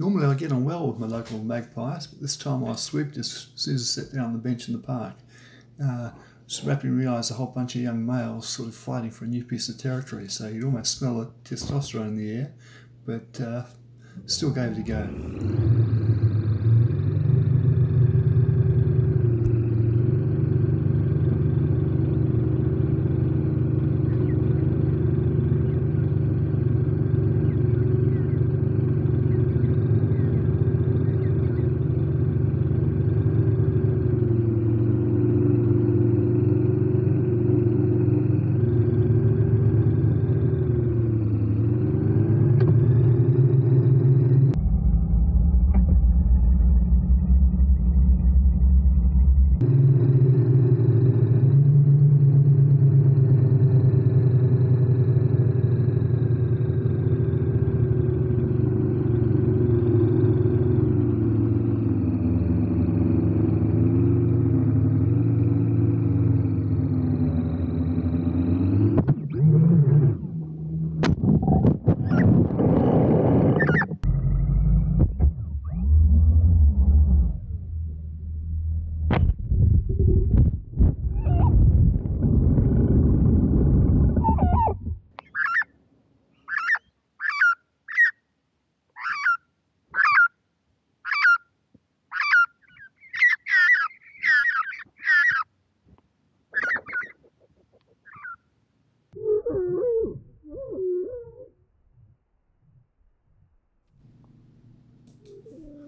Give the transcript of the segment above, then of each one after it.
Normally I get on well with my local magpies, but this time I swooped as soon as I sat down on the bench in the park. Uh, just rapidly realised a whole bunch of young males sort of fighting for a new piece of territory, so you'd almost smell the testosterone in the air, but uh, still gave it a go.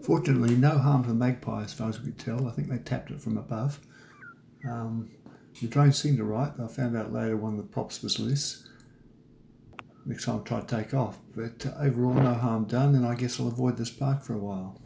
Fortunately, no harm to the magpie as far as we could tell. I think they tapped it from above. Um, the drone seemed to right. I found out later one of the props was loose. Next time I try to take off. But uh, overall, no harm done, and I guess I'll avoid this park for a while.